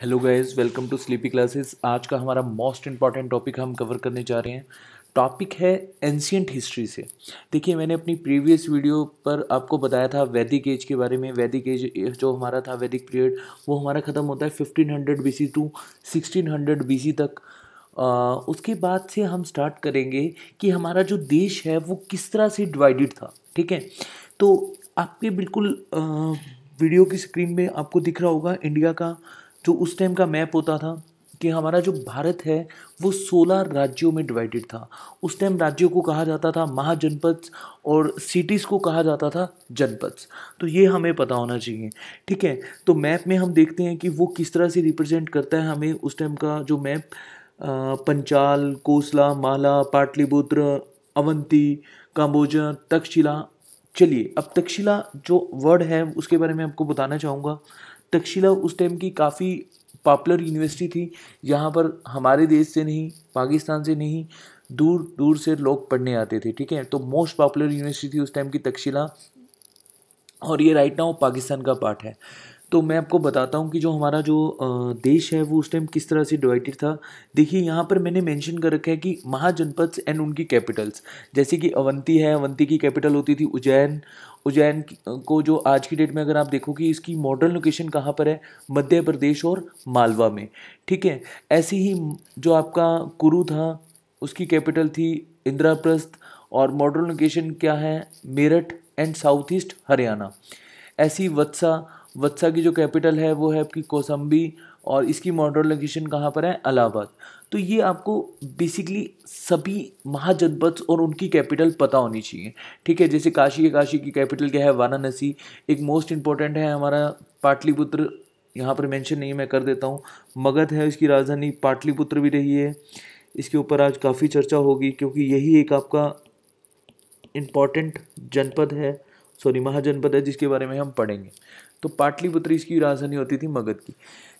Hello guys welcome to sleepy classes आज का हमारा मोस्ट इंपॉर्टेंट टॉपिक हम कवर करने जा रहे हैं। टॉपिक है एंशियंट हिस्ट्री से। देखिए मैंने अपनी प्रीवियस वीडियो पर आपको बताया था वैदिक एज के बारे में। वैदिक एज जो हमारा था वैदिक पीरियड वो हमारा ख़त्म होता है fifteen hundred B C to sixteen hundred B C तक। आ, उसके बाद से हम स्टार्ट करेंगे कि हमारा जो देश है वो किस तरह से डिवाइडेड था ठीक है? तो आपके बिल्कुल आ, वीडियो की स्क्रीन में आपको दिख रहा होगा इंडिया का जो उस टाइम का मैप होता था कि हमारा जो भारत है, वो सोलह राज्यों में डिवाइडेड था। उस टाइम राज्यों को कहा जाता था महाजनपद और सिटीज़ को कहा जाता था जनपद। तो ये हमें पता होना चाहिए, ठीक है? तो मैप में हम देखते हैं कि वो किस तरह से रिप्रेजेंट करता है हमें उस टाइम का जो मैप पंचाल, कोसला, माला, पाटलिपुत्र, अवंती, काम्बोजा, तक्षशिला। चलिए, अब तक्षशिला जो वर्ड है, उसके बारे में आपको बताना चाहूँगा। तक्षशिला उस टाइम की काफ़ी पॉपुलर यूनिवर्सिटी थी। यहाँ पर हमारे देश से नहीं, पाकिस्तान से नहीं, दूर दूर से लोग पढ़ने आते थे, ठीक है? तो मोस्ट पॉपुलर यूनिवर्सिटी थी उस टाइम की तक्षशिला। और ये राइट नाउ पाकिस्तान का पार्ट है। तो मैं आपको बताता हूँ कि जो हमारा जो देश है, वो उस टाइम किस तरह से डिवाइडेड था। देखिए, यहाँ पर मैंने मेंशन कर रखा है कि महाजनपद एंड उनकी कैपिटल्स जैसे कि अवंती है, अवंती की कैपिटल होती थी उज्जैन। उज्जैन को जो आज की डेट में अगर आप देखो कि इसकी मॉडर्न लोकेशन कहाँ पर है? मध्य प्रदेश और मालवा में। ठीक है? ऐसे ही जो आपका कुरु था, उसकी कैपिटल थी इंदिराप्रस्थ और मॉडर्न लोकेशन क्या है? Meerut and south east Haryana. ऐसी वत्सा वत्सा की जो कैपिटल है, वो है आपकी कौसम्बी और इसकी मॉडर्न लोकेशन कहाँ पर है? अलाहाबाद। तो ये आपको बेसिकली सभी महाजनपद और उनकी कैपिटल पता होनी चाहिए। ठीक है, जैसे काशी है, काशी की कैपिटल क्या है? वाराणसी। एक मोस्ट इंपॉर्टेंट है हमारा पाटलिपुत्र। यहाँ पर मेंशन नहीं मैं कर देता हूँ। मगध है इसकी राजधानी पाटलिपुत्र भी रही है। इसके ऊपर आज काफ़ी चर्चा होगी, क्योंकि यही एक आपका इंपॉर्टेंट जनपद है सॉरी महाजनपद है, जिसके बारे में हम पढ़ेंगे। तो पाटलिपुत्र इसकी राजधानी होती थी मगध की।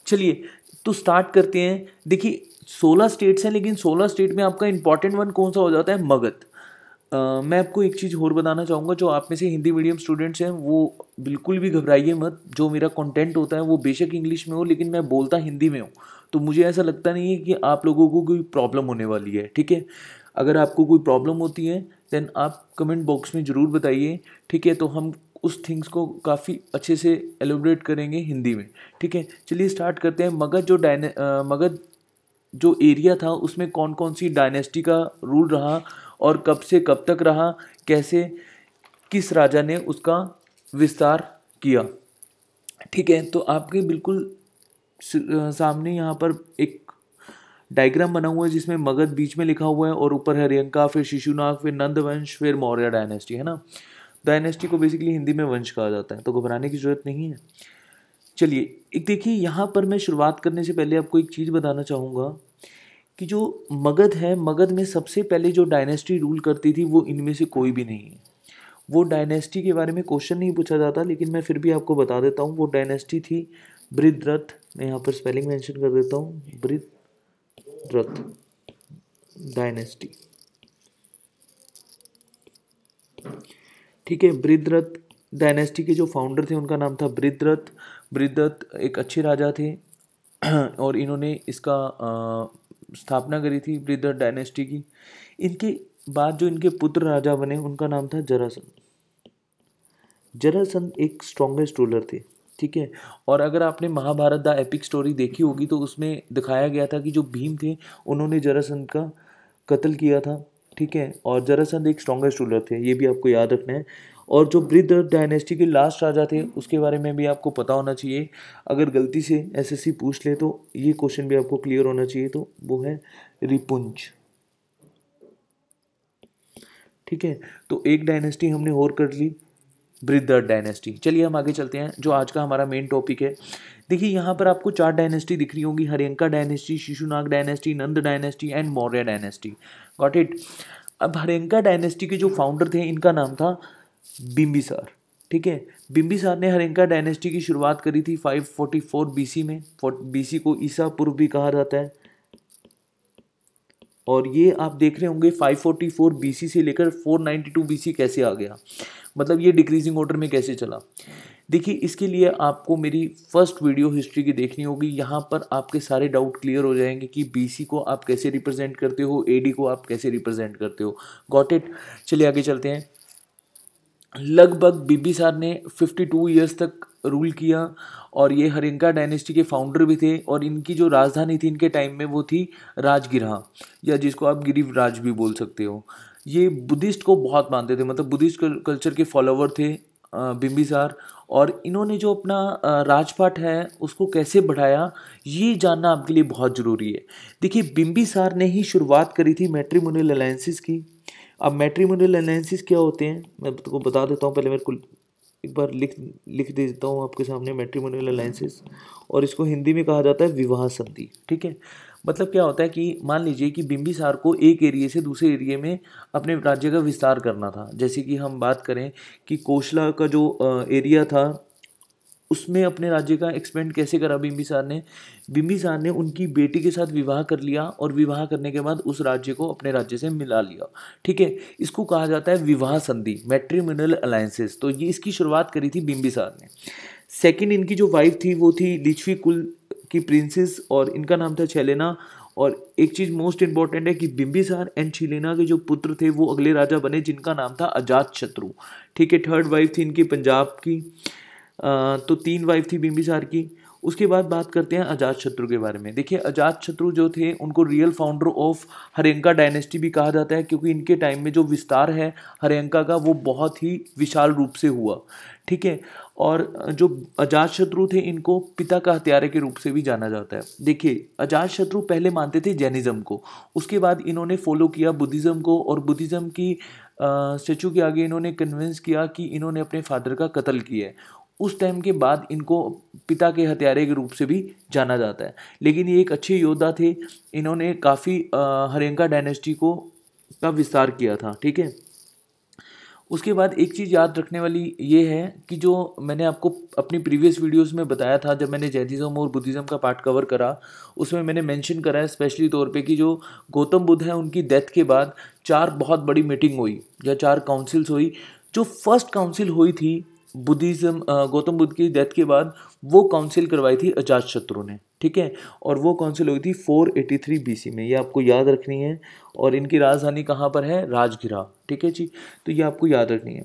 चलिए तो स्टार्ट करते हैं। देखिए सोलह स्टेट्स हैं लेकिन सोलह स्टेट में आपका इंपॉर्टेंट वन कौन सा हो जाता है? मगध। Uh, मैं आपको एक चीज़ और बताना चाहूँगा जो आप में से हिंदी मीडियम स्टूडेंट्स हैं वो बिल्कुल भी घबराइए मत। जो मेरा कंटेंट होता है वो बेशक इंग्लिश में हो लेकिन मैं बोलता हिंदी में हूँ। तो मुझे ऐसा लगता नहीं है कि आप लोगों को कोई प्रॉब्लम होने वाली है ठीक है? अगर आपको कोई प्रॉब्लम होती है देन आप कमेंट बॉक्स में ज़रूर बताइए ठीक है? तो हम उस थिंग्स को काफ़ी अच्छे से एलोब्रेट करेंगे हिंदी में। ठीक है? चलिए स्टार्ट करते हैं। मगध जो डायने मगध जो एरिया था, उसमें कौन कौन सी डायनेस्टी का रूल रहा और कब से कब तक रहा, कैसे, किस राजा ने उसका विस्तार किया? ठीक है? तो आपके बिल्कुल सामने यहाँ पर एक डायग्राम बना हुआ है, जिसमें मगध बीच में लिखा हुआ है और ऊपर हरियंका, फिर शिशुनाग, फिर नंदवंश, फिर मौर्य डायनेस्टी है ना? डायनेस्टी को बेसिकली हिंदी में वंश कहा जाता है तो घबराने की ज़रूरत नहीं है। चलिए, एक देखिए, यहाँ पर मैं शुरुआत करने से पहले आपको एक चीज़ बताना चाहूँगा कि जो मगध है, मगध में सबसे पहले जो डायनेस्टी रूल करती थी, वो इनमें से कोई भी नहीं है। वो डायनेस्टी के बारे में क्वेश्चन नहीं पूछा जाता, लेकिन मैं फिर भी आपको बता देता हूँ, वो डायनेस्टी थी बृद्रथ। मैं यहाँ पर स्पेलिंग मेंशन कर देता हूँ, बृद्रथ डायनेस्टी। ठीक है, बृद्रथ डायनेस्टी के जो फाउंडर थे, उनका नाम था बृद्रथ। बृद्रथ एक अच्छे राजा थे, और इन्होंने इसका स्थापना करी थी बृद्रथ डायनेस्टी की। इनके बाद जो इनके पुत्र राजा बने, उनका नाम था जरासंध। जरासंध एक स्ट्रॉन्गेस्ट रूलर थे, ठीक है? और अगर आपने महाभारत द एपिक स्टोरी देखी होगी तो उसमें दिखाया गया था कि जो भीम थे, उन्होंने जरासंध का कत्ल किया था। ठीक है? और जरासंध एक स्ट्रॉन्गेस्ट रूलर थे, ये भी आपको याद रखना है। और जो वृद्ध डायनेस्टी के लास्ट राजा थे, उसके बारे में भी आपको पता होना चाहिए। अगर गलती से एसएससी पूछ ले तो ये क्वेश्चन भी आपको क्लियर होना चाहिए तो वो है रिपुंज ठीक है? तो एक डायनेस्टी हमने और कर ली। वृद्ध डायनेस्टी। चलिए हम आगे चलते हैं, जो आज का हमारा मेन टॉपिक है। देखिए, यहाँ पर आपको चार डायनेस्टी दिख रही होंगी, Haryanka dynasty, Shishunaga dynasty, Nanda dynasty and Maurya dynasty. Got it अब हरियंका डायनेस्टी के जो फाउंडर थे, इनका नाम था बिम्बिसार ठीक है? बिम्बिसार ने हरियंका डायनेस्टी की शुरुआत करी थी 544 बीसी में। बीसी को ईसा पूर्व भी कहा जाता है। और ये आप देख रहे होंगे 544 बीसी से लेकर 492 बीसी कैसे आ गया। मतलब ये डिक्रीजिंग ऑर्डर में कैसे चला? देखिए, इसके लिए आपको मेरी फ़र्स्ट वीडियो हिस्ट्री की देखनी होगी। यहाँ पर आपके सारे डाउट क्लियर हो जाएँगे कि बीसी को आप कैसे रिप्रेजेंट करते हो एडी को आप कैसे रिप्रेजेंट करते हो। गॉट इट चलिए आगे चलते हैं। लगभग बिम्बिसार ने 52 ईयर्स तक रूल किया और ये हरिंका डायनेस्टी के फाउंडर भी थे और इनकी जो राजधानी थी इनके टाइम में वो थी राजगिरहा, या जिसको आप गिरिवराज भी बोल सकते हो। ये बुद्धिस्ट को बहुत मानते थे मतलब बुद्धिस्ट कल्चर के फॉलोवर थे बिम्बिसार और इन्होंने जो अपना राजपाट है, उसको कैसे बढ़ाया, ये जानना आपके लिए बहुत ज़रूरी है। देखिए बिम्बिसार ने ही शुरुआत करी थी मैट्रीमोनियल अलायंसिस की। अब मैट्रीमोनियल अलायंसिस क्या होते हैं, मैं तुमको बता देता हूँ, पहले मेरे को एक बार लिख लिख दे देता हूँ आपके सामने मैट्रीमोनियल अलायंसिस और इसको हिंदी में कहा जाता है विवाह संधि, ठीक है? मतलब क्या होता है कि मान लीजिए कि बिम्बिसार को एक एरिए से दूसरे एरिए में अपने राज्य का विस्तार करना था। जैसे कि हम बात करें कि कोशला का जो एरिया था, उसमें अपने राज्य का एक्सपेंड कैसे करा बिम्बिसार ने? बिम्बिसार ने उनकी बेटी के साथ विवाह कर लिया और विवाह करने के बाद उस राज्य को अपने राज्य से मिला लिया। ठीक है? इसको कहा जाता है विवाह संधि मैट्रीमिनल अलायंसेस तो ये इसकी शुरुआत करी थी बिम्बिसार ने। सेकेंड इनकी जो वाइफ थी, वो थी लिचवी कुल की प्रिंसेस और इनका नाम था छेलेना और एक चीज़ मोस्ट इंपॉर्टेंट है कि बिम्बिसार एंड छिलेना के जो पुत्र थे, वो अगले राजा बने जिनका नाम था अजात शत्रु ठीक है थर्ड वाइफ थी इनकी पंजाब की तो तीन वाइफ थी बिम्बिसार की। उसके बाद बात करते हैं अजात शत्रु के बारे में। देखिए अजात शत्रु जो थे, उनको real founder of Haryanka dynasty भी कहा जाता है, क्योंकि इनके टाइम में जो विस्तार है हरियंका का, वो बहुत ही विशाल रूप से हुआ। ठीक है? और जो अजात शत्रु थे, इनको पिता का हत्यारे के रूप से भी जाना जाता है। देखिए अजात शत्रु पहले मानते थे जैनिज़्म को। उसके बाद इन्होंने फॉलो किया बुद्धिज़्म को, और बुद्धिज़्म की स्टेचू के आगे इन्होंने कन्विंस किया कि इन्होंने अपने फादर का कत्ल किया है। उस टाइम के बाद इनको पिता के हत्यारे के रूप से भी जाना जाता है। लेकिन ये एक अच्छे योद्धा थे, इन्होंने काफ़ी हरियंका डायनेस्टी को का विस्तार किया था, ठीक है? उसके बाद एक चीज़ याद रखने वाली ये है कि जो मैंने आपको अपनी प्रीवियस वीडियोस में बताया था, जब मैंने जैनिज़्म और बुद्धिज़्म का पार्ट कवर करा, उसमें मैंने मेंशन करा है स्पेशली तौर पे कि जो गौतम बुद्ध है, उनकी डेथ के बाद चार बहुत बड़ी मीटिंग हुई, या चार काउंसिल्स हुई, जो फ़र्स्ट काउंसिल हुई थी बुद्धिज़्म गौतम बुद्ध की डेथ के बाद वो काउंसिल करवाई थी अजात शत्रु ने, ठीक है? और वो काउंसिल हुई थी 483 बीसी में। ये आपको याद रखनी है। और इनकी राजधानी कहाँ पर है? राजगिरा, ठीक है जी? तो ये आपको याद रखनी है।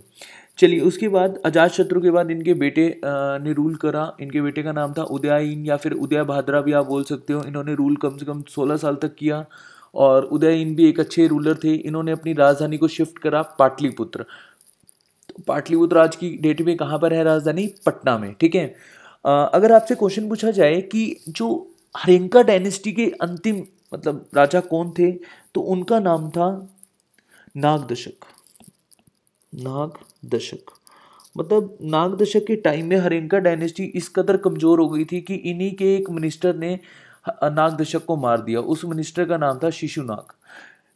चलिए, उसके बाद अजात शत्रु के बाद इनके बेटे ने रूल करा। इनके बेटे का नाम था उदयन या फिर उदय भाद्रा भी आप बोल सकते हो। इन्होंने रूल कम से कम 16 साल तक किया। और उदयन भी एक अच्छे रूलर थे। इन्होंने अपनी राजधानी को शिफ्ट करा पाटलिपुत्र। पाटलिपुत्र आज की डेट में कहाँ पर है राजधानी? पटना में, ठीक है? अगर आपसे क्वेश्चन पूछा जाए कि जो हरिंका डायनेस्टी के अंतिम मतलब राजा कौन थे? तो उनका नाम था नाग दशक नाग दशक मतलब नाग दशक के टाइम में हरिंका डायनेस्टी इस कदर कमज़ोर हो गई थी कि इन्हीं के एक मिनिस्टर ने नाग दशक को मार दिया। उस मिनिस्टर का नाम था शिशुनाग।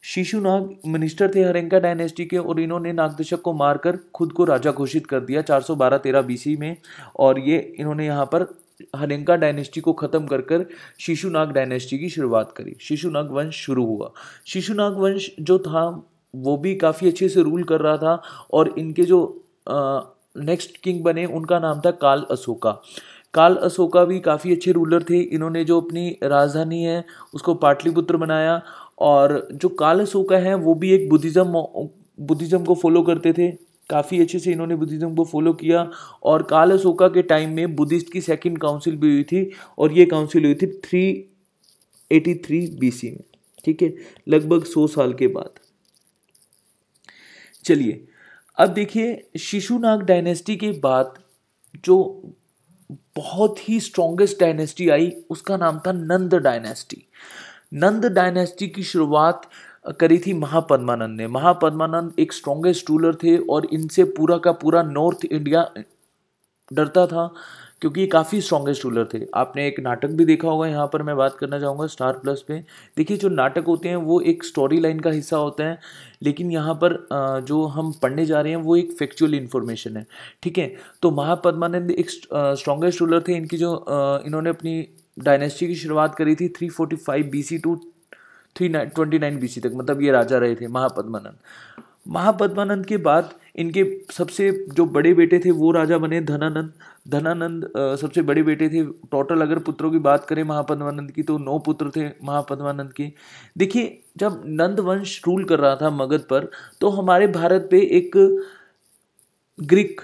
शिशुनाग मिनिस्टर थे हरेंका डायनेस्टी के और इन्होंने नागदशक को मारकर खुद को राजा घोषित कर दिया 412 तेरह बीसी में। और ये इन्होंने यहाँ पर हरेंका डायनेस्टी को ख़त्म कर कर शिशुनाग डायनेस्टी की शुरुआत करी। शिशुनाग वंश शुरू हुआ। शिशुनाग वंश जो था, वो भी काफ़ी अच्छे से रूल कर रहा था और इनके जो नेक्स्ट किंग बने, उनका नाम था काल अशोका। काल अशोका भी काफ़ी अच्छे रूलर थे। इन्होंने जो अपनी राजधानी है, उसको पाटलिपुत्र बनाया और जो काल सोका है, वो भी एक बुद्धिज़्म बुद्धिज़्म को फॉलो करते थे। काफ़ी अच्छे से इन्होंने बुद्धिज़्म को फॉलो किया और काल सोका के टाइम में बुद्धिस्ट की सेकंड काउंसिल भी हुई थी और ये काउंसिल हुई थी three eighty three B C में। ठीक है? लगभग सौ साल के बाद। चलिए, अब देखिए शिशुनाग डायनेस्टी के बाद जो बहुत ही स्ट्रॉन्गेस्ट डायनेस्टी आई, उसका नाम था नंद डायनेस्टी नंद डायनेस्टी की शुरुआत करी थी महापद्मानंद ने। महापद्मानंद एक स्ट्रॉन्गेस्ट रूलर थे और इनसे पूरा का पूरा नॉर्थ इंडिया डरता था क्योंकि ये काफ़ी स्ट्रॉन्गेस्ट रूलर थे। आपने एक नाटक भी देखा होगा, यहाँ पर मैं बात करना चाहूँगा स्टार प्लस पे। देखिए, जो नाटक होते हैं, वो एक स्टोरी लाइन का हिस्सा होता है, लेकिन यहाँ पर जो हम पढ़ने जा रहे हैं, वो एक फैक्चुअल इन्फॉर्मेशन है। ठीक है? तो महापद्मानंद एक स्ट्रॉन्गेस्ट रूलर थे। इनकी जो इन्होंने अपनी डायनेस्टी की शुरुआत करी थी three forty five B C to three twenty nine B C तक मतलब ये राजा रहे थे महापद्मानंद महापद्मानंद के बाद इनके सबसे जो बड़े बेटे थे, वो राजा बने धनानंद। धनानंद सबसे बड़े बेटे थे टोटल, अगर पुत्रों की बात करें महापद्मानंद की तो नौ पुत्र थे महापद्मानंद के। देखिए, जब नंद वंश रूल कर रहा था मगध पर तो हमारे भारत पे एक ग्रीक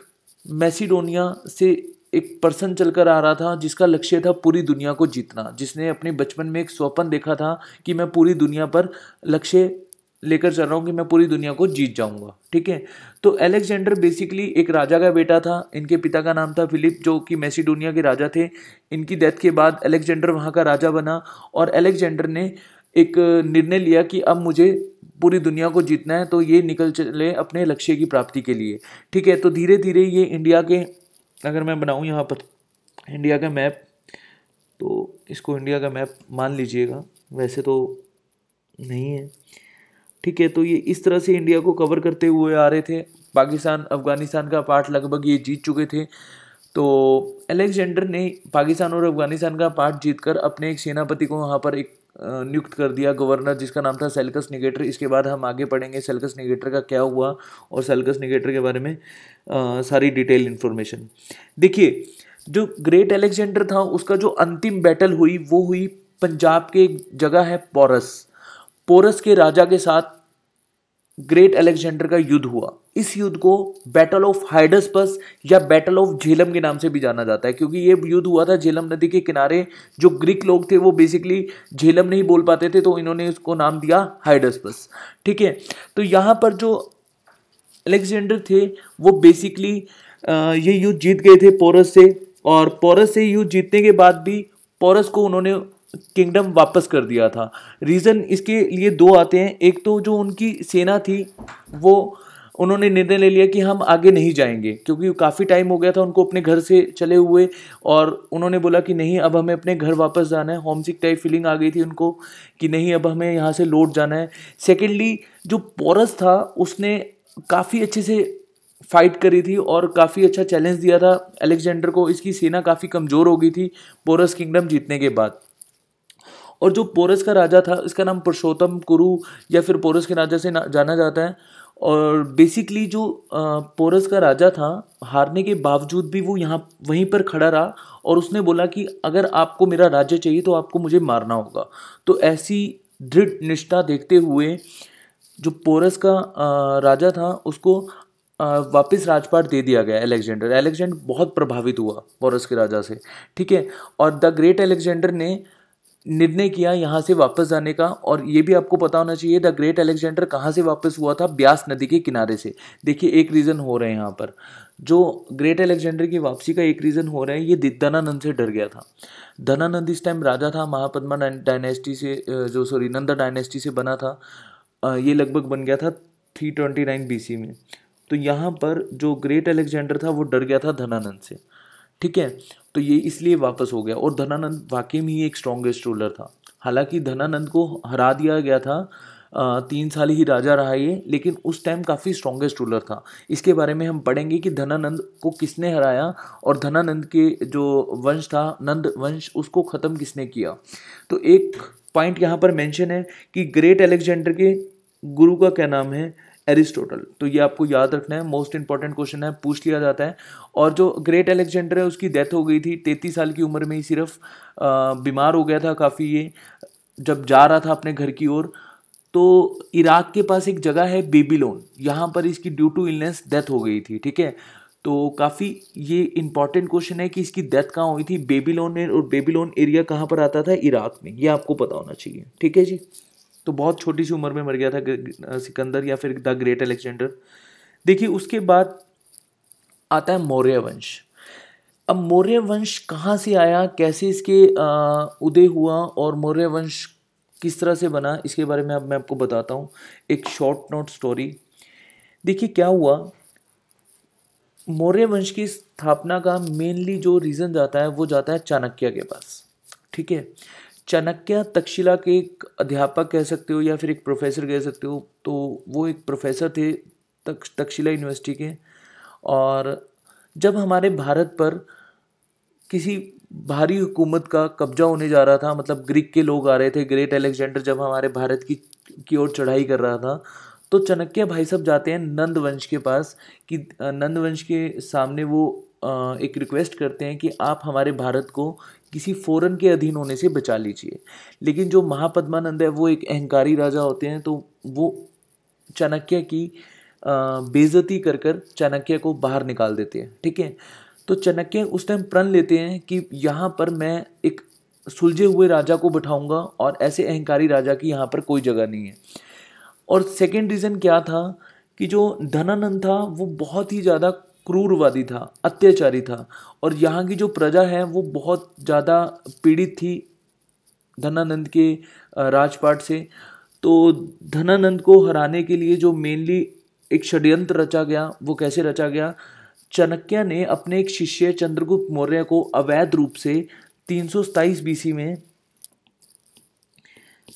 मैसिडोनिया से एक पर्सन चलकर आ रहा था, जिसका लक्ष्य था पूरी दुनिया को जीतना। जिसने अपने बचपन में एक स्वप्न देखा था कि मैं पूरी दुनिया पर लक्ष्य लेकर चल रहा हूँ कि मैं पूरी दुनिया को जीत जाऊँगा। ठीक है? तो एलेक्जेंडर बेसिकली एक राजा का बेटा था। इनके पिता का नाम था फिलिप जो कि मैसीडोनिया के राजा थे। इनकी डेथ के बाद एलेक्जेंडर वहाँ का राजा बना और एलेक्जेंडर ने एक निर्णय लिया कि अब मुझे पूरी दुनिया को जीतना है तो ये निकल चले अपने लक्ष्य की प्राप्ति के लिए। ठीक है? तो धीरे धीरे ये इंडिया के अगर मैं बनाऊँ यहाँ पर इंडिया का मैप तो इसको इंडिया का मैप मान लीजिएगा। वैसे तो नहीं है। ठीक है तो ये इस तरह से इंडिया को कवर करते हुए आ रहे थे। पाकिस्तान, अफ़गानिस्तान का पार्ट लगभग ये जीत चुके थे। तो अलेक्जेंडर ने पाकिस्तान और अफ़गानिस्तान का पार्ट जीतकर अपने एक सेनापति को वहाँ पर एक नियुक्त कर दिया गवर्नर जिसका नाम था सेल्कस निगेटर। इसके बाद हम आगे पढ़ेंगे सेल्कस निगेटर का क्या हुआ और सेल्कस निगेटर के बारे में आ, सारी डिटेल इन्फॉर्मेशन। देखिए जो ग्रेट एलेक्जेंडर था उसका जो अंतिम बैटल हुई वो हुई पंजाब के एक जगह है पोरस। पोरस के राजा के साथ ग्रेट अलेक्जेंडर का युद्ध हुआ। इस युद्ध को बैटल ऑफ़ हाइडसपस या बैटल ऑफ़ झेलम के नाम से भी जाना जाता है, क्योंकि ये युद्ध हुआ था झेलम नदी के किनारे। जो ग्रीक लोग थे, वो बेसिकली झेलम नहीं बोल पाते थे तो इन्होंने उसको नाम दिया हाइडसपस ठीक है? तो यहाँ पर जो अलेक्जेंडर थे, वो बेसिकली ये युद्ध जीत गए थे पोरस से, और पोरस से युद्ध जीतने के बाद भी पोरस को उन्होंने किंगडम वापस कर दिया था। रीज़न इसके लिए दो आते हैं। एक तो जो उनकी सेना थी, वो उन्होंने निर्णय ले लिया कि हम आगे नहीं जाएँगे, क्योंकि काफ़ी टाइम हो गया था उनको अपने घर से चले हुए और उन्होंने बोला कि नहीं, अब हमें अपने घर वापस जाना है। होमसिक टाइप फीलिंग आ गई थी उनको कि नहीं, अब हमें यहाँ से लौट जाना है। सेकेंडली जो पोरस था, उसने काफ़ी अच्छे से फाइट करी थी और काफ़ी अच्छा चैलेंज दिया था। अलेक्जेंडर को इसकी सेना काफ़ी कमज़ोर हो गई थी पोरस किंगडम जीतने के बाद। और जो पोरस का राजा था, इसका नाम पुरुषोत्तम कुरु या फिर पोरस के राजा से जाना जाता है। और बेसिकली जो पोरस का राजा था, हारने के बावजूद भी वो यहाँ, वहीं पर खड़ा रहा और उसने बोला कि अगर आपको मेरा राज्य चाहिए तो आपको मुझे मारना होगा। तो ऐसी दृढ़ निष्ठा देखते हुए जो पोरस का राजा था, उसको वापस राजपाट दे दिया गया एलेक्जेंडर। एलेक्जेंडर बहुत प्रभावित हुआ पोरस के राजा से, ठीक है? और द ग्रेट एलेक्जेंडर ने निर्णय किया यहाँ से वापस जाने का, और ये भी आपको पता होना चाहिए, द ग्रेट अलेक्जेंडर कहाँ से वापस हुआ था? ब्यास नदी के किनारे से। देखिए, एक रीज़न हो रहे हैं यहाँ पर। जो ग्रेट अलेक्जेंडर की वापसी का एक रीज़न हो रहा है, ये धनानंद से डर गया था। धनानंद इस टाइम राजा था, महापद्मा डायनेस्टी से जो, सॉरी, नंदा डायनेस्टी से बना था। ये लगभग बन गया था three twenty nine B C में। तो यहाँ पर जो ग्रेट अलेक्जेंडर था, वो डर गया था धनानंद से। ठीक है? तो ये इसलिए वापस हो गया। और धनानंद वाकई में ही एक स्ट्रॉन्गेस्ट रूलर था। हालाँकि धनानंद को हरा दिया गया था तीन साल ही राजा रहा ये, लेकिन उस टाइम काफ़ी स्ट्रॉन्गेस्ट रूलर था। इसके बारे में हम पढ़ेंगे कि धनानंद को किसने हराया और धनानंद के जो वंश था, नंद वंश, उसको ख़त्म किसने किया? तो एक पॉइंट यहाँ पर मेंशन है कि ग्रेट अलेक्जेंडर के गुरु का क्या नाम है? एरिस्टोटल तो ये आपको याद रखना है मोस्ट इंपॉर्टेंट क्वेश्चन है, पूछ लिया जाता है। और जो ग्रेट अलेक्जेंडर है, उसकी डेथ हो गई थी, तैतीस साल की उम्र में ही सिर्फ़ बीमार हो गया था काफ़ी ये, जब जा रहा था अपने घर की ओर। तो इराक के पास एक जगह है बेबीलोन, यहाँ पर इसकी ड्यू टू इलनेस डेथ हो गई थी, ठीक है? तो काफ़ी ये इंपॉर्टेंट क्वेश्चन है कि इसकी डेथ कहाँ हुई थी, बेबीलोन में और बेबीलोन एरिया कहाँ पर आता था, इराक में, ये आपको पता होना चाहिए, ठीक है जी? तो बहुत छोटी सी उम्र में मर गया था सिकंदर या फिर द ग्रेट अलेक्जेंडर। देखिए, उसके बाद आता है मौर्य वंश। अब मौर्य वंश कहाँ से आया, कैसे इसके उदय हुआ और मौर्य वंश किस तरह से बना, इसके बारे में अब मैं आपको बताता हूँ। एक शॉर्ट नोट स्टोरी। देखिए, क्या हुआ? मौर्य वंश की स्थापना का मेनली जो रीज़न जाता है, वो जाता है चाणक्य के पास। ठीक है? चाणक्य तक्षशिला के एक अध्यापक कह सकते हो या फिर एक प्रोफेसर कह सकते हो तो वो एक प्रोफेसर थे तक्ष तक्षशिला यूनिवर्सिटी के। और जब हमारे भारत पर किसी भारी हुकूमत का कब्जा होने जा रहा था मतलब ग्रीक के लोग आ रहे थे, ग्रेट अलेक्जेंडर जब हमारे भारत की की ओर चढ़ाई कर रहा था तो चाणक्य भाई साहब जाते हैं नंद वंश के पास कि नंद वंश के सामने वो एक रिक्वेस्ट करते हैं कि आप हमारे भारत को किसी फ़ौरन के अधीन होने से बचा लीजिए। लेकिन जो महापद्मानंद है, वो एक अहंकारी राजा होते हैं तो वो चाणक्य की बेजती कर कर चाणक्य को बाहर निकाल देते हैं, ठीक है? तो चाणक्य उस टाइम प्रण लेते हैं कि यहाँ पर मैं एक सुलझे हुए राजा को बैठाऊँगा और ऐसे अहंकारी राजा की यहाँ पर कोई जगह नहीं है। और सेकेंड रीज़न क्या था कि जो धनानंद था, वो बहुत ही ज़्यादा क्रूरवादी था, अत्याचारी था। और यहाँ की जो प्रजा है, वो बहुत ज़्यादा पीड़ित थी धनानंद के राजपाट से। तो धनानंद को हराने के लिए जो मेनली एक षड्यंत्र रचा गया, वो कैसे रचा गया? चाणक्य ने अपने एक शिष्य चंद्रगुप्त मौर्य को अवैध रूप से तीन सौ बीसी में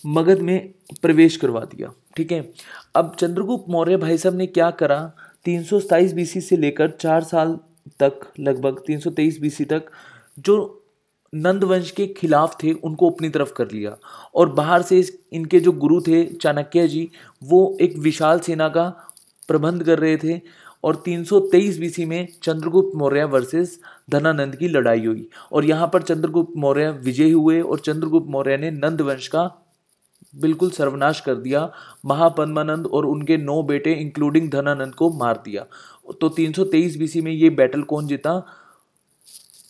मगध में प्रवेश करवा दिया, ठीक है? अब चंद्रगुप्त मौर्य भाई साहब ने क्या करा? तीन सौ बीसी से लेकर चार साल तक, लगभग तीन सौ तेईस तक, जो नंद वंश के खिलाफ थे, उनको अपनी तरफ़ कर लिया। और बाहर से इनके जो गुरु थे, चाणक्य जी, वो एक विशाल सेना का प्रबंध कर रहे थे। और 323 बीसी में चंद्रगुप्त मौर्य वर्सेस धनानंद की लड़ाई हुई। और यहाँ पर चंद्रगुप्त मौर्य विजय हुए और चंद्रगुप्त मौर्य ने नंद वंश का बिल्कुल सर्वनाश कर दिया। महापद्मानंद और उनके नौ बेटे इंक्लूडिंग धनानंद को मार दिया। तो 323 बीसी में ये बैटल कौन जीता?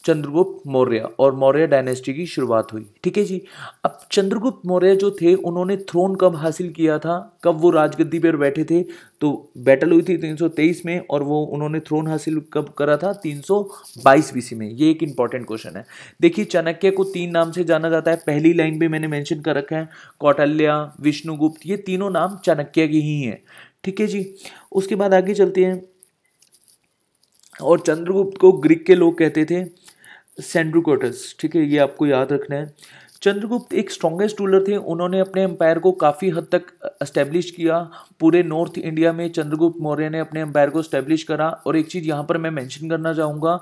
चंद्रगुप्त मौर्य और मौर्य डायनेस्टी की शुरुआत हुई। ठीक है जी? अब चंद्रगुप्त मौर्य जो थे, उन्होंने थ्रोन कब हासिल किया था? कब वो राजगद्दी पर बैठे थे? तो बैटल हुई थी 323 में और वो उन्होंने थ्रोन हासिल कब करा था? 322 बीसी में। ये एक इंपॉर्टेंट क्वेश्चन है। देखिए, चाणक्य को तीन नाम से जाना जाता है। पहली लाइन भी मैंने मेंशन कर रखा है। कौटल्या, विष्णुगुप्त, ये तीनों नाम चाणक्य के ही हैं। ठीक है जी? उसके बाद आगे चलते हैं। और चंद्रगुप्त को ग्रीक के लोग कहते थे। सेंड्रोकोटस ठीक है, ये आपको याद रखना है। चंद्रगुप्त एक स्ट्रॉन्गेस्ट रूलर थे, उन्होंने अपने एम्पायर को काफ़ी हद तक इस्टेब्लिश किया। पूरे नॉर्थ इंडिया में चंद्रगुप्त मौर्य ने अपने एम्पायर को इस्टेब्लिश करा। और एक चीज़ यहाँ पर मैं मेंशन करना चाहूँगा,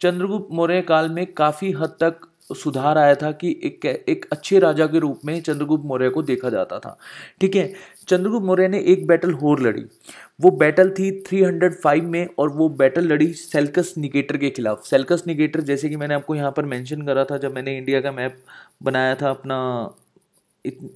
चंद्रगुप्त मौर्य काल में काफ़ी हद तक सुधार आया था कि एक एक अच्छे राजा के रूप में चंद्रगुप्त मौर्य को देखा जाता था। ठीक है? चंद्रगुप्त मौर्य ने एक बैटल और लड़ी। वो बैटल थी 305 में और वो बैटल लड़ी सेल्कस निगेटर के खिलाफ। सेल्कस निगेटर जैसे कि मैंने आपको यहाँ पर मेंशन करा था जब मैंने इंडिया का मैप बनाया था अपना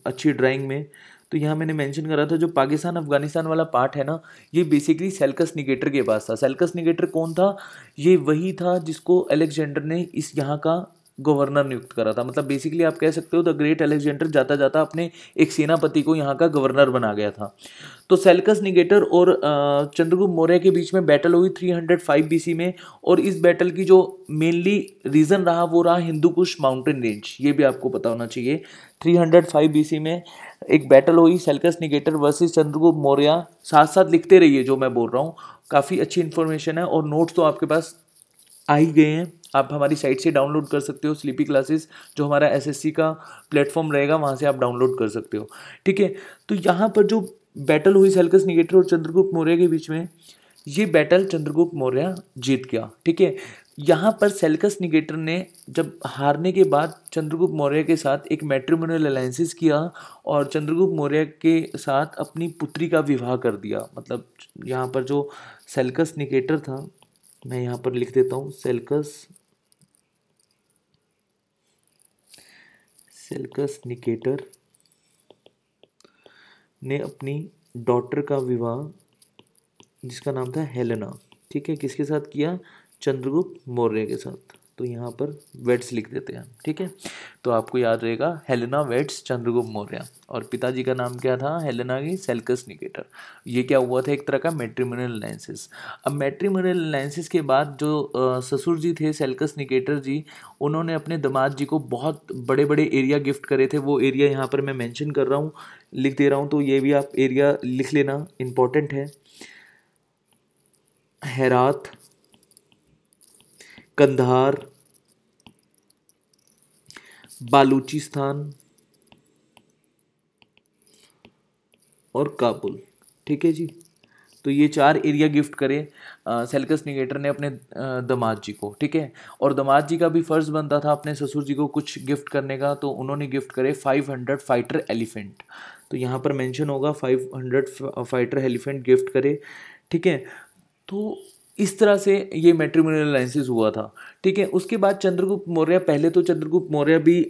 अच्छी ड्राइंग में। तो यहाँ मैंने मेंशन करा था जो पाकिस्तान अफ़गानिस्तान वाला पार्ट है ना, ये बेसिकली सेल्कस निगेटर के पास था। सेल्कस निगेटर कौन था? ये वही था जिसको अलेक्जेंडर ने इस यहाँ का गवर्नर नियुक्त करा था। मतलब बेसिकली आप कह सकते हो द ग्रेट अलेक्जेंडर जाता जाता अपने एक सेनापति को यहाँ का गवर्नर बना गया था। तो सेल्कस निगेटर और चंद्रगुप्त मौर्य के बीच में बैटल हुई 305 बीसी में और इस बैटल की जो मेनली रीज़न रहा, वो रहा हिंदू कुश माउंटेन रेंज ये भी आपको पता होना चाहिए। 305 बीसी में एक बैटल हुई Seleucus Nicator versus Chandragupta Maurya साथ साथ लिखते रहिए जो मैं बोल रहा हूँ। काफ़ी अच्छी इन्फॉर्मेशन है और नोट्स तो आपके पास आ ही गए हैं। आप हमारी साइट से डाउनलोड कर सकते हो स्लीपी क्लासेस जो हमारा एसएससी का प्लेटफॉर्म रहेगा, वहाँ से आप डाउनलोड कर सकते हो। ठीक है? तो यहाँ पर जो बैटल हुई सेल्कस निगेटर और चंद्रगुप्त मौर्य के बीच में, ये बैटल चंद्रगुप्त मौर्य जीत गया। ठीक है? यहाँ पर सेल्कस निगेटर ने जब हारने के बाद चंद्रगुप्त मौर्य के साथ एक मैट्रिमोनियल अलायंसिस किया और चंद्रगुप्त मौर्य के साथ अपनी पुत्री का विवाह कर दिया। मतलब यहाँ पर जो सेल्कस निगेटर था, मैं यहाँ पर लिख देता हूँ सेल्कस सेल्कस निकेटर ने अपनी डॉटर का विवाह, जिसका नाम था हेलेना ठीक है, किसके साथ किया? चंद्रगुप्त मौर्य के साथ। तो यहाँ पर वेट्स लिख देते हैं, ठीक है? तो आपको याद रहेगा हेलेना वेट्स चंद्रगुप्त मौर्य और पिताजी का नाम क्या था? हेलेना की सेल्कस निकेटर। ये क्या हुआ था? एक तरह का मेट्रीमोनियल अलायंसिस अब मेट्रीमोनियल अलायंसिस के बाद जो ससुर जी थे, सेल्कस निकेटर जी, उन्होंने अपने दामाद जी को बहुत बड़े बड़े एरिया गिफ्ट करे थे। वो एरिया यहाँ पर मैं मैंशन कर रहा हूँ, लिख दे रहा हूँ तो ये भी आप एरिया लिख लेना इम्पोर्टेंट है। हैरात कंधार, बालूचिस्तान और काबुल। ठीक है जी? तो ये चार एरिया गिफ्ट करे सेल्कस निगेटर ने अपने दमाद जी को। ठीक है? और दमाद जी का भी फ़र्ज़ बनता था अपने ससुर जी को कुछ गिफ्ट करने का तो उन्होंने गिफ्ट करे फाइव हंड्रेड फाइटर एलिफेंट तो यहाँ पर मेंशन होगा five hundred fighter elephant gift करे। ठीक है? तो इस तरह से ये मेट्रीमोनियल अलाइंसेस हुआ था। ठीक है? उसके बाद चंद्रगुप्त मौर्य, पहले तो चंद्रगुप्त मौर्य भी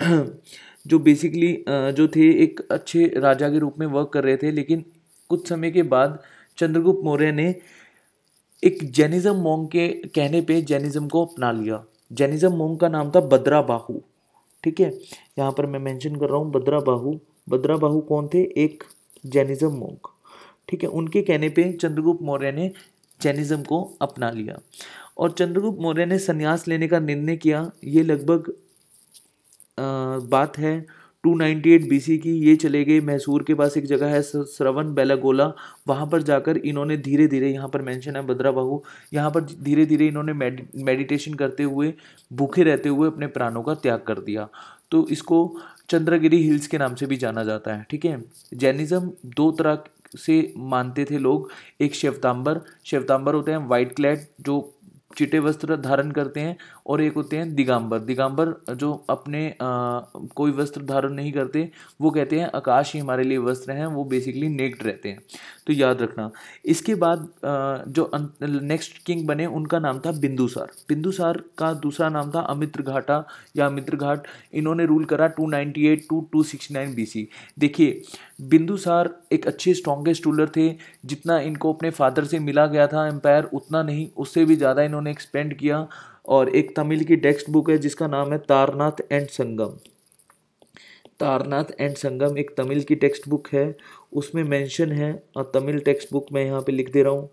जो बेसिकली जो थे, एक अच्छे राजा के रूप में वर्क कर रहे थे, लेकिन कुछ समय के बाद चंद्रगुप्त मौर्य ने एक जैनिज़्म मोंग के कहने पे जैनिज़्म को अपना लिया। जैनिज़्म मोंग का नाम था बद्रा बाहू ठीक है? यहाँ पर मैं मेंशन कर रहा हूँ बद्रा बाहू बद्रा बाहू कौन थे? एक जैनिज़्म मोंग ठीक है? उनके कहने पे चंद्रगुप्त मौर्य ने जैनिज़्म को अपना लिया। और चंद्रगुप्त मौर्य ने संन्यास लेने का निर्णय किया। ये लगभग बात है 298 बीसी की। ये चले गए, मैसूर के पास एक जगह है श्रवण बेलागोला। वहाँ पर जाकर इन्होंने धीरे धीरे यहाँ पर मेंशन है बद्रा बाहू यहाँ पर धीरे धीरे इन्होंने मेडिटेशन करते हुए, भूखे रहते हुए अपने प्राणों का त्याग कर दिया। तो इसको चंद्रगिरी हिल्स के नाम से भी जाना जाता है, ठीक है? जैनिज़्म दो तरह से मानते थे लोग। एक शिवतांबर शिवतांबर होते हैं वाइट क्लैड जो चिटे वस्त्र धारण करते हैं और एक होते हैं दिगंबर। दिगंबर जो अपने आ, कोई वस्त्र धारण नहीं करते वो कहते हैं आकाश ही हमारे लिए वस्त्र हैं वो बेसिकली नेक्ड रहते हैं। तो याद रखना इसके बाद आ, जो नेक्स्ट किंग बने उनका नाम था बिंदुसार। बिंदुसार का दूसरा नाम था अमित्र घाटा या अमित्र घाट। इन्होंने रूल करा 298 टू 269 बीसी देखिए बिंदुसार एक अच्छे स्ट्रॉन्गेस्ट रूलर थे जितना इनको अपने फादर से मिला गया था एम्पायर उतना नहीं उससे भी ज़्यादा इन्होंने एक्सपेंड किया और एक तमिल की टेक्स्ट बुक है, जिसका नाम है तारनाथ एंड संगम। तारनाथ एंड संगम एक तमिल की टेक्स्ट बुक है, उसमें मेंशन है, और तमिल टेक्स्ट बुक मैं यहाँ पे लिख दे रहा हूँ।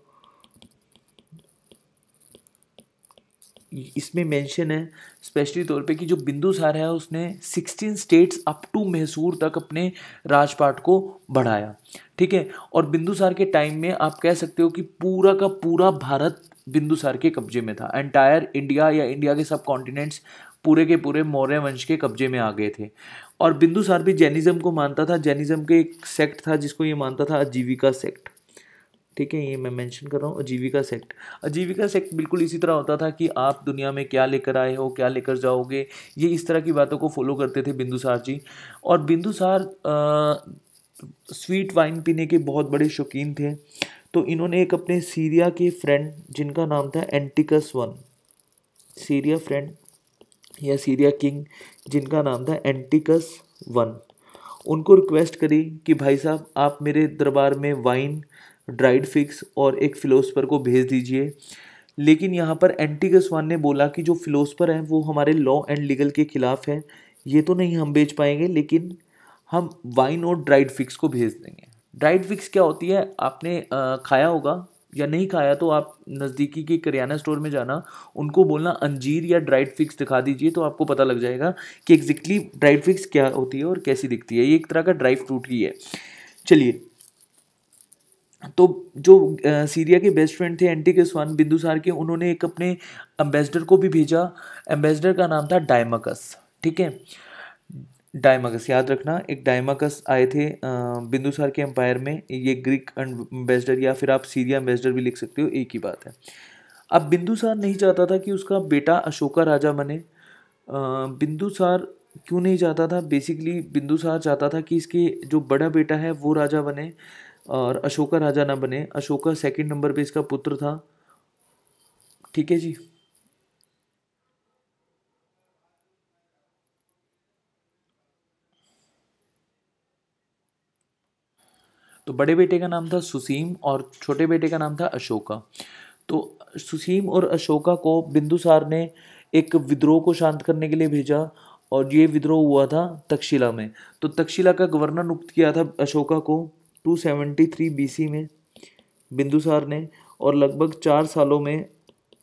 इसमें मेंशन है स्पेशली तौर पे कि जो बिंदुसार है, उसने 16 स्टेट्स अप टू मैसूर तक अपने राजपाट को बढ़ाया। ठीक है? और बिंदुसार के टाइम में आप कह सकते हो कि पूरा का पूरा भारत बिंदुसार के कब्जे में था। एंटायर इंडिया या इंडिया के सब कॉन्टिनेंट्स पूरे के पूरे मौर्य वंश के कब्जे में आ गए थे। और बिंदुसार भी जैनिज़्म को मानता था। जैनिज़्म के एक सेक्ट था जिसको ये मानता था आजीविका सेक्ट ठीक है, ये मैं मेंशन कर रहा हूँ, अजीविका सेक्ट अजीविका सेक्ट बिल्कुल इसी तरह होता था कि आप दुनिया में क्या लेकर आए हो, क्या लेकर जाओगे, ये इस तरह की बातों को फॉलो करते थे बिंदुसार जी। और बिंदुसार स्वीट वाइन पीने के बहुत बड़े शौकीन थे। तो इन्होंने एक अपने सीरिया के फ्रेंड जिनका नाम था एंटिकस वन सीरिया फ्रेंड या सीरिया किंग जिनका नाम था एंटिकस वन उनको रिक्वेस्ट करी कि भाई साहब, आप मेरे दरबार में वाइन ड्राइड फिक्स और एक फिलोसफर को भेज दीजिए। लेकिन यहाँ पर एंटिकस वन ने बोला कि जो फिलोसफर हैं, वो हमारे लॉ एंड लीगल के खिलाफ है। ये तो नहीं हम बेच पाएँगे, लेकिन हम वाइन और ड्राइड फिक्स को भेज देंगे। ड्राइड फिक्स क्या होती है? आपने खाया होगा या नहीं खाया तो आप नज़दीकी के करियाना स्टोर में जाना, उनको बोलना, अंजीर या ड्राइड फिक्स दिखा दीजिए तो आपको पता लग जाएगा कि एग्जैक्टली ड्राइड फिक्स क्या होती है और कैसी दिखती है। ये एक तरह का ड्राई फ्रूट ही है। चलिए तो जो सीरिया के बेस्ट फ्रेंड थे एंटी के स्वान बिंदुसार के, उन्होंने एक अपने एम्बेसडर को भी भेजा। एम्बेसडर का नाम था डायमकस ठीक है? डायमाकस याद रखना, एक डायमाकस आए थे बिंदुसार के एम्पायर में। ये ग्रीक एम्बेसडर या फिर आप सीरिया एम्बेसडर भी लिख सकते हो, एक ही बात है। अब बिंदुसार नहीं चाहता था कि उसका बेटा अशोका राजा बने। बिंदुसार क्यों नहीं चाहता था? बेसिकली बिंदुसार चाहता था कि इसके जो बड़ा बेटा है, वो राजा बने। और अशोका राजा ना बने। अशोका सेकंड नंबर पे इसका पुत्र था। ठीक है जी? तो बड़े बेटे का नाम था सुसीम और छोटे बेटे का नाम था अशोका। तो सुसीम और अशोका को बिंदुसार ने एक विद्रोह को शांत करने के लिए भेजा और ये विद्रोह हुआ था तक्षशिला में। तो तक्षशिला का गवर्नर नियुक्त किया था अशोका को। 273 बीसी में बिंदुसार ने और लगभग चार सालों में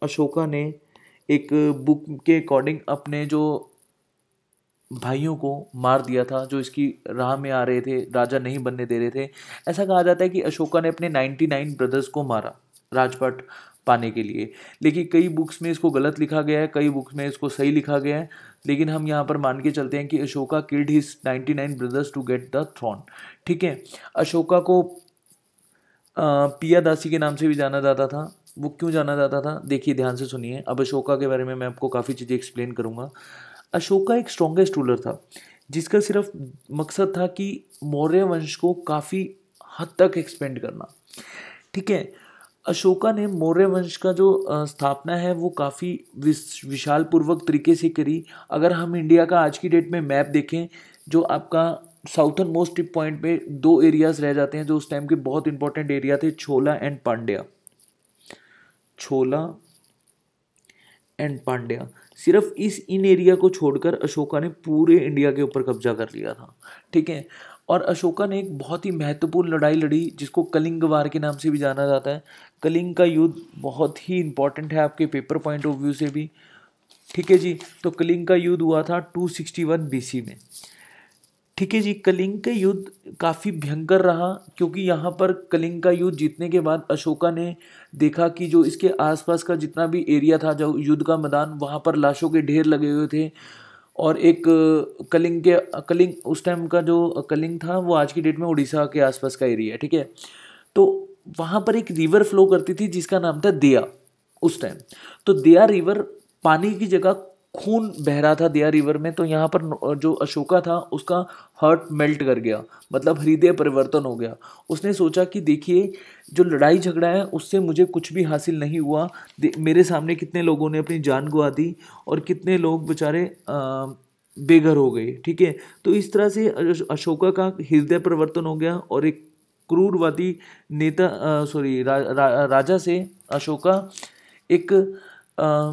अशोका ने एक बुक के अकॉर्डिंग अपने जो भाइयों को मार दिया था, जो इसकी राह में आ रहे थे, राजा नहीं बनने दे रहे थे। ऐसा कहा जाता है कि अशोका ने अपने 99 ब्रदर्स को मारा राजपाट पाने के लिए। लेकिन कई बुक्स में इसको गलत लिखा गया है, कई बुक्स में इसको सही लिखा गया है। लेकिन हम यहाँ पर मान के चलते हैं कि Ashoka killed his 99 brothers to get the throne ठीक है? अशोका को पिया दासी के नाम से भी जाना जाता था। वो क्यों जाना जाता था? देखिए, ध्यान से सुनिए। अब अशोका के बारे में मैं आपको काफ़ी चीज़ें एक्सप्लेन करूँगा। अशोका एक स्ट्रॉन्गेस्ट रूलर था, जिसका सिर्फ़ मकसद था कि मौर्य वंश को काफ़ी हद तक एक्सपेंड करना। ठीक है? अशोका ने मौर्य वंश का जो स्थापना है, वो काफ़ी विशाल पूर्वक तरीके से करी। अगर हम इंडिया का आज की डेट में मैप देखें, जो आपका साउथर्न मोस्ट पॉइंट पे दो एरियाज़ रह जाते हैं जो उस टाइम के बहुत इंपॉर्टेंट एरिया थे, छोला and Pandya. Chhola and Pandya. सिर्फ़ इस इन एरिया को छोड़कर अशोका ने पूरे इंडिया के ऊपर कब्जा कर लिया था। ठीक है? और अशोका ने एक बहुत ही महत्वपूर्ण लड़ाई लड़ी, जिसको कलिंग वार के नाम से भी जाना जाता है। कलिंग का युद्ध बहुत ही इंपॉर्टेंट है आपके पेपर पॉइंट ऑफ़ व्यू से भी। ठीक है जी? तो कलिंग का युद्ध हुआ था 261 बीसी में। ठीक है जी, कलिंग का युद्ध काफ़ी भयंकर रहा, क्योंकि यहाँ पर कलिंग का युद्ध जीतने के बाद अशोका ने देखा कि जो इसके आसपास का जितना भी एरिया था, जो युद्ध का मैदान, वहाँ पर लाशों के ढेर लगे हुए थे। और एक कलिंग के, कलिंग उस टाइम का जो कलिंग था, वो आज की डेट में उड़ीसा के आसपास का एरिया है, ठीक है? तो वहाँ पर एक रिवर फ्लो करती थी, जिसका नाम था दिया उस टाइम तो दिया रिवर पानी की जगह खून बह रहा था दिया रिवर में तो यहाँ पर जो अशोका था उसका हार्ट मेल्ट कर गया मतलब हृदय परिवर्तन हो गया। उसने सोचा कि देखिए जो लड़ाई झगड़ा है उससे मुझे कुछ भी हासिल नहीं हुआ। मेरे सामने कितने लोगों ने अपनी जान गुआ दी और कितने लोग बेचारे बेघर हो गए ठीक है? तो इस तरह से अशोका का हृदय परिवर्तन हो गया और एक क्रूरवादी नेता सॉरी रा, रा, राजा से अशोका एक आ,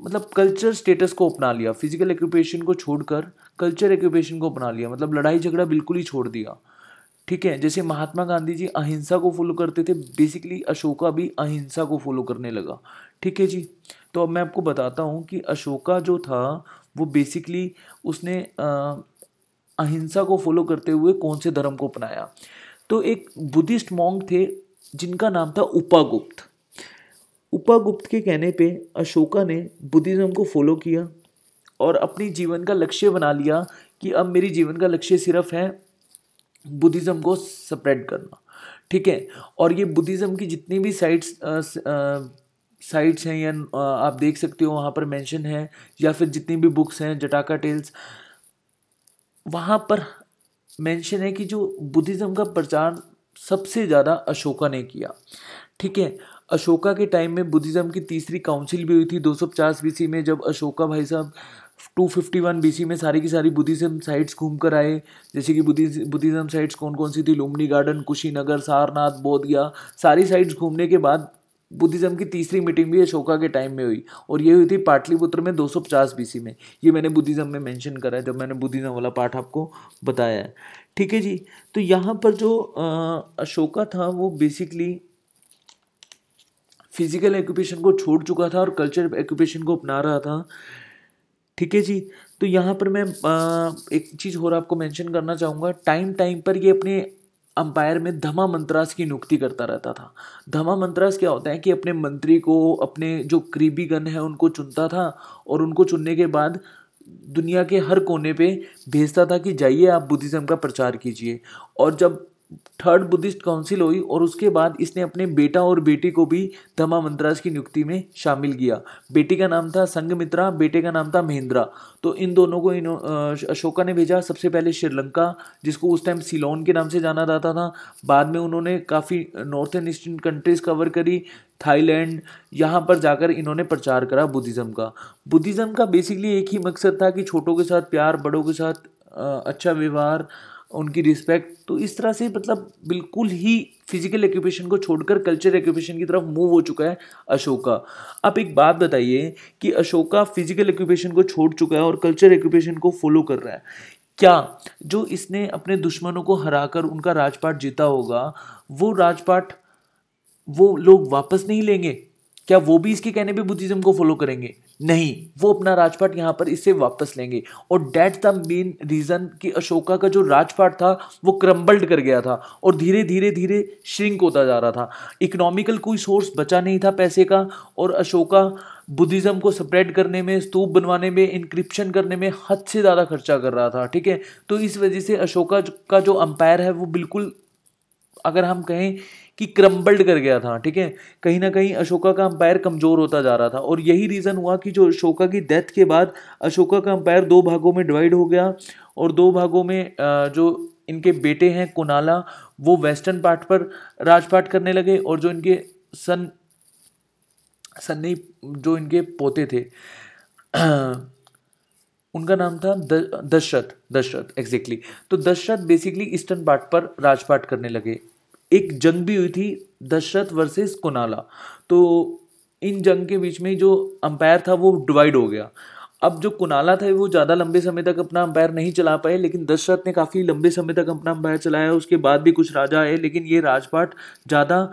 मतलब कल्चर स्टेटस को अपना लिया फ़िज़िकल एक्यूपेशन को छोड़कर कल्चर एक्यूपेशन को अपना लिया मतलब लड़ाई झगड़ा बिल्कुल ही छोड़ दिया। ठीक है, जैसे महात्मा गांधी जी अहिंसा को फॉलो करते थे बेसिकली अशोका भी अहिंसा को फॉलो करने लगा। ठीक है जी तो अब मैं आपको बताता हूँ कि अशोका जो था, वो बेसिकली उसने अहिंसा को फॉलो करते हुए कौन से धर्म को अपनाया? तो एक बुद्धिस्ट मॉन्ग थे, जिनका नाम था उपागुप्त। उपागुप्त के कहने पे अशोका ने बुद्धिज़्म को फॉलो किया और अपनी जीवन का लक्ष्य बना लिया कि अब मेरी जीवन का लक्ष्य सिर्फ़ है बुद्धिज़्म को स्प्रेड करना। ठीक है? और ये बुद्धिज़्म की जितनी भी साइट्स साइट्स हैं या आप देख सकते हो, वहाँ पर मेंशन है, या फिर जितनी भी बुक्स हैं जटाका टेल्स वहाँ पर मेंशन है कि जो बुद्धिज़्म का प्रचार सबसे ज़्यादा अशोका ने किया। ठीक है? अशोका के टाइम में बुद्धिज़्म की तीसरी काउंसिल भी हुई थी 250 बीसी में, जब अशोका भाई साहब 251 बीसी में सारी की सारी बुद्धिज़्म साइट्स घूम कर आए। जैसे कि बुद्धिज़्म साइट्स कौन कौन सी थी? लुम्बनी गार्डन कुशीनगर सारनाथ बोधगया सारी साइट्स घूमने के बाद बुद्धिज़्म की तीसरी मीटिंग भी अशोका के टाइम में हुई। और ये हुई थी पाटलिपुत्र में 250 बीसी में। ये मैंने बुद्धिज़्म में मेंशन करा है, जब मैंने बुद्धिज़्म वाला पार्ट आपको बताया है। ठीक है जी? तो यहाँ पर जो अशोका था, वो बेसिकली फ़िज़िकल एक्यूपेशन को छोड़ चुका था और कल्चर एक्यूपेशन को अपना रहा था। ठीक है जी? तो यहाँ पर मैं एक चीज़ और आपको मेंशन करना चाहूँगा। टाइम टाइम पर ये अपने अंपायर में धमा मंत्रास की नियुक्ति करता रहता था। धमा मंत्रास क्या होता है कि अपने मंत्री को, अपने जो करीबी गण है, उनको चुनता था और उनको चुनने के बाद दुनिया के हर कोने पे भेजता था कि जाइए आप बुद्धिज़्म का प्रचार कीजिए। और जब थर्ड बुद्धिस्ट काउंसिल हुई और उसके बाद इसने अपने बेटा और बेटी को भी धमा मंत्रास की नियुक्ति में शामिल किया। बेटी का नाम था संगमित्रा, बेटे का नाम था महेंद्रा। तो इन दोनों को इन अशोका ने भेजा, सबसे पहले श्रीलंका, जिसको उस टाइम सिलोन के नाम से जाना जाता था। बाद में उन्होंने काफ़ी नॉर्थन ईस्टर्न कंट्रीज़ कवर करी, थाईलैंड, यहाँ पर जाकर इन्होंने प्रचार करा बुद्धिज़्म का। बुद्धिज़्म का बेसिकली एक ही मकसद था कि छोटों के साथ प्यार, बड़ों के साथ अच्छा व्यवहार उनकी रिस्पेक्ट तो इस तरह से मतलब बिल्कुल ही फ़िज़िकल एक्यूपेशन को छोड़कर कल्चर एक्यूपेशन की तरफ़ मूव हो चुका है अशोका। आप एक बात बताइए कि अशोका फ़िज़िकल एक्यूपेशन को छोड़ चुका है और कल्चर एक्यूपेशन को फॉलो कर रहा है। क्या जो इसने अपने दुश्मनों को हराकर उनका राजपाट जीता होगा, वो राजपाट वो लोग वापस नहीं लेंगे? क्या वो भी इसके कहने पे बुद्धिज्म को फॉलो करेंगे? नहीं, वो अपना राजपाट यहाँ पर इससे वापस लेंगे। और डेट द मेन रीज़न कि अशोका का जो राजपाट था, वो क्रम्बल्ड कर गया था और धीरे धीरे धीरे श्रिंक होता जा रहा था। इकोनॉमिकल कोई सोर्स बचा नहीं था पैसे का और अशोका बुद्धिज़्म को स्प्रेड करने में, स्तूप बनवाने में इंक्रिप्शन करने में हद से ज़्यादा खर्चा कर रहा था, ठीक है? तो इस वजह से अशोका का जो अंपायर है, वो बिल्कुल, अगर हम कहें कि क्रम्बल्ड कर गया था, ठीक है? कहीं ना कहीं अशोका का अंपायर कमज़ोर होता जा रहा था और यही रीज़न हुआ कि जो अशोका की डेथ के बाद अशोका का अंपायर दो भागों में डिवाइड हो गया और दो भागों में जो इनके बेटे हैं कुनाला, वो वेस्टर्न पार्ट पर राजपाट करने लगे और जो इनके सन सन्नी जो इनके पोते थे, उनका नाम था दशरथ दशरथ एग्जैक्टली तो दशरथ बेसिकली ईस्टर्न पार्ट पर राजपाट करने लगे। एक जंग भी हुई थी दशरथ वर्सेस कुनाला। तो इन जंग के बीच में जो अंपायर था वो डिवाइड हो गया। अब जो कुनाला था, वो ज़्यादा लंबे समय तक अपना अंपायर नहीं चला पाए, लेकिन दशरथ ने काफ़ी लंबे समय तक अपना अंपायर चलाया। उसके बाद भी कुछ राजा आए, लेकिन ये राजपाट ज़्यादा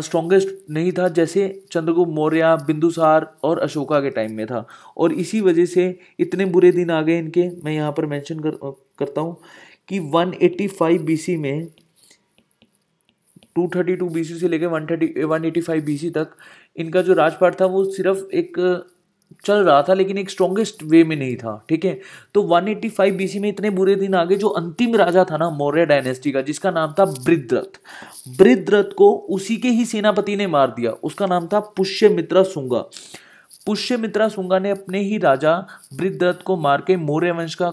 स्ट्रॉन्गेस्ट नहीं था, जैसे चंद्रगुप्त मौर्य बिंदुसार और अशोका के टाइम में था। और इसी वजह से इतने बुरे दिन आ गए इनके। मैं यहाँ पर मेंशन कर करता हूँ कि 185 बीसी में 232 बीसी से लेकर 130 185 बीसी तक इनका जो राजपाट था वो सिर्फ़ एक, चल रहा था लेकिन एक स्ट्रॉन्गेस्ट वे में नहीं था, ठीक है? तो 185 बीसी में इतने बुरे दिन आ गए जो अंतिम राजा था ना मौर्य डायनेस्टी का, जिसका नाम था बृद्रथ। बृद्रथ को उसी के ही सेनापति ने मार दिया। उसका नाम था पुष्यमित्रा सुंगा। पुष्यमित्रा सुंगा ने अपने ही राजा बृद्रथ को मार के मौर्य वंश का,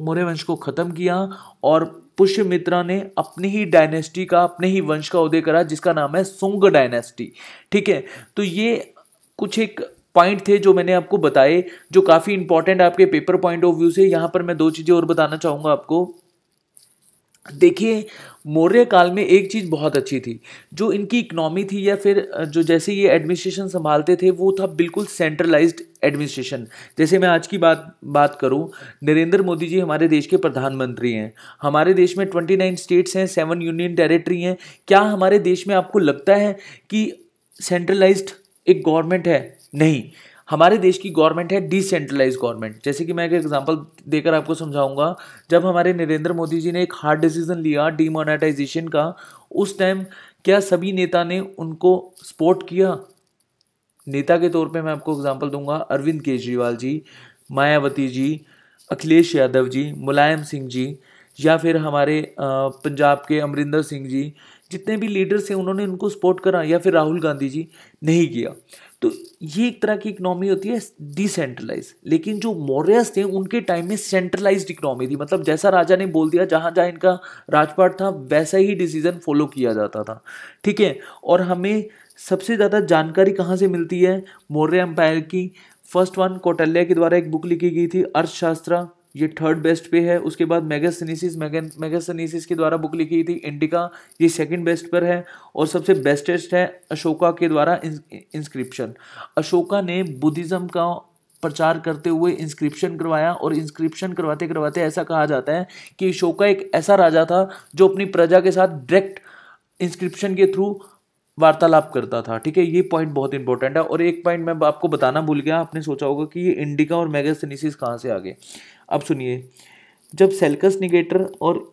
मौर्य वंश को खत्म किया और पुष्यमित्रा ने अपनी ही डायनेस्टी का, अपने ही वंश का उदय करा, जिसका नाम है सुंग डायनेस्टी। ठीक है? तो ये कुछ एक पॉइंट थे जो मैंने आपको बताए, जो काफ़ी इंपॉर्टेंट आपके पेपर पॉइंट ऑफ़ व्यू से। यहाँ पर मैं दो चीज़ें और बताना चाहूँगा आपको। देखिए, मौर्य काल में एक चीज़ बहुत अच्छी थी, जो इनकी इकनॉमी थी या फिर जो जैसे ये एडमिनिस्ट्रेशन संभालते थे, वो था बिल्कुल सेंट्रलाइज्ड एडमिनिस्ट्रेशन जैसे मैं आज की बात बात करूँ, नरेंद्र मोदी जी हमारे देश के प्रधानमंत्री हैं। हमारे देश में ट्वेंटी नाइन स्टेट्स हैं सेवन यूनियन टेरेटरी हैं। क्या हमारे देश में आपको लगता है कि सेंट्रलाइज्ड एक गवर्नमेंट है? नहीं। हमारे देश की गवर्नमेंट है डिसेंट्रलाइज गवर्नमेंट। जैसे कि मैं एक एग्जांपल देकर आपको समझाऊँगा। जब हमारे नरेंद्र मोदी जी ने एक हार्ड डिसीज़न लिया डीमोनेटाइजेशन का, उस टाइम क्या सभी नेता ने उनको सपोर्ट किया? नेता के तौर पे मैं आपको एग्जांपल दूँगा, अरविंद केजरीवाल जी, मायावती जी, अखिलेश यादव जी, मुलायम सिंह जी, या फिर हमारे पंजाब के अमरिंदर सिंह जी, जितने भी लीडर्स हैं उन्होंने उनको सपोर्ट करा, या फिर राहुल गांधी जी, नहीं किया। तो ये एक तरह की इकनॉमी होती है डिसेंट्रलाइज लेकिन जो मौर्यस थे उनके टाइम में सेंट्रलाइज्ड इकोनॉमी थी। मतलब जैसा राजा ने बोल दिया, जहाँ जहाँ इनका राजपाट था, वैसा ही डिसीज़न फॉलो किया जाता था। ठीक है? और हमें सबसे ज़्यादा जानकारी कहाँ से मिलती है? मौर्य एम्पायर की। फ़र्स्ट वन कौटल्या के द्वारा एक बुक लिखी गई थी, अर्थशास्त्र। ये थर्ड बेस्ट पे है। उसके बाद मेगासनीसिस मेगासनीसिस के द्वारा बुक लिखी थी इंडिका ये सेकंड बेस्ट पर है और सबसे बेस्टेस्ट है अशोका के द्वारा इंस्क्रिप्शन अशोका ने बुद्धिज़्म का प्रचार करते हुए इंस्क्रिप्शन करवाया और इंस्क्रिप्शन करवाते करवाते ऐसा कहा जाता है कि अशोका एक ऐसा राजा था जो अपनी प्रजा के साथ डायरेक्ट इंस्क्रिप्शन के थ्रू वार्तालाप करता था। ठीक है, ये पॉइंट बहुत इंपॉर्टेंट है और एक पॉइंट मैं आपको बताना भूल गया, आपने सोचा होगा कि ये इंडिका और मेगासनीसिस कहाँ से आ गए अब सुनिए। जब सेल्कस निगेटर और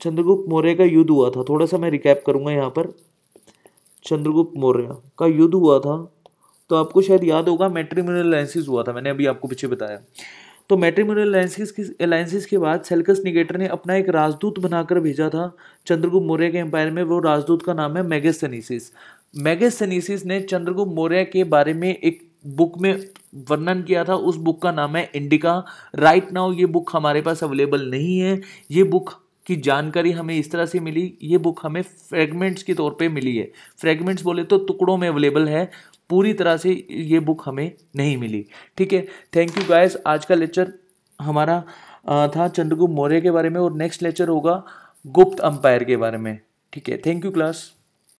चंद्रगुप्त मौर्य का युद्ध हुआ था, थोड़ा सा मैं रिकैप करूँगा यहाँ पर। चंद्रगुप्त मौर्य का युद्ध हुआ था तो आपको शायद याद होगा मेट्रीमोनियल अलायंसिस हुआ था, मैंने अभी आपको पीछे बताया। तो मेट्रीमोनियल अलायंसिस की अलायंसिस के बाद सेल्कस निगेटर ने अपना एक राजदूत बनाकर भेजा था चंद्रगुप्त मौर्य के एम्पायर में, वो राजदूत का नाम है मेगेसनीसिस मेगेसनीसिस ने चंद्रगुप्त मौर्य के बारे में एक बुक में वर्णन किया था, उस बुक का नाम है इंडिका। राइट नाउ ये बुक हमारे पास अवेलेबल नहीं है। ये बुक की जानकारी हमें इस तरह से मिली, ये बुक हमें फ्रेगमेंट्स के तौर पे मिली है। फ्रेगमेंट्स बोले तो टुकड़ों में अवेलेबल है, पूरी तरह से ये बुक हमें नहीं मिली। ठीक है थैंक यू गाइस आज का लेक्चर हमारा था चंद्रगुप्त मौर्य के बारे में और नेक्स्ट लेक्चर होगा गुप्त अंपायर के बारे में। ठीक है थैंक यू क्लास